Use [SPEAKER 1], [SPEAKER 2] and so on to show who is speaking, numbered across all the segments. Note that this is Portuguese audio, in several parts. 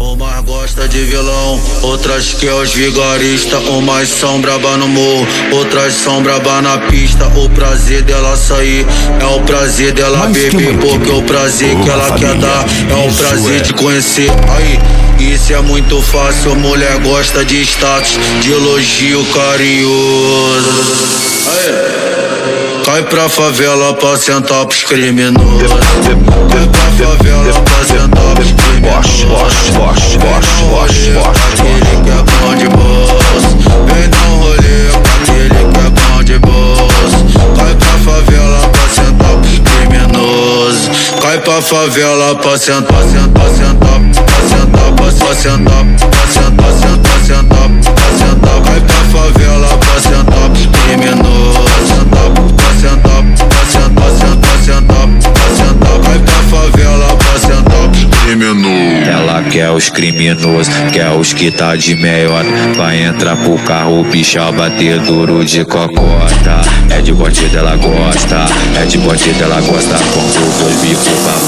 [SPEAKER 1] Umas gosta de vilão, outras que é os vigaristas. Umas são braba no morro, outras são braba na pista. O prazer dela sair é o prazer dela
[SPEAKER 2] que
[SPEAKER 1] beber, porque o prazer que ela quer dar é o prazer
[SPEAKER 2] é.
[SPEAKER 1] de conhecer. Aí, isso é muito fácil, mulher gosta de status, de elogio carinhoso. Aí. Cai pra favela pra sentar pros criminosos. Cai pra favela Pra favela pra sentar, sentar, sentar, pra sentar, pra sentar, pra sentar, sentar, sentar, pra sentar. Cai pra favela pra sentar pros criminosos. Sentar, pra sentar, pra sentar, sentar, sentar, pra sentar. Cai pra favela pra sentar pros criminosos.
[SPEAKER 3] Ela quer os criminosos, quer os que tá de meiota. Vai entrar pro carro, bicha bater duro de cocota. É de bandido, ela gosta. É de bandido, ela gosta. Quando dois bicos pra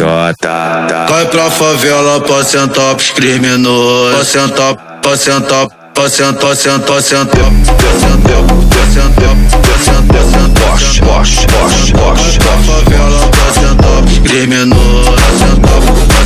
[SPEAKER 3] Jota. Vai pra
[SPEAKER 1] favela pra sentar pros criminosos. Pra sentar, pra sentar, pra sentar, pra sentar, pra sentar.
[SPEAKER 2] Porsche, Porsche, Porsche, Porsche.
[SPEAKER 1] Vai pra favela pra sentar pros criminosos. Pra sentar,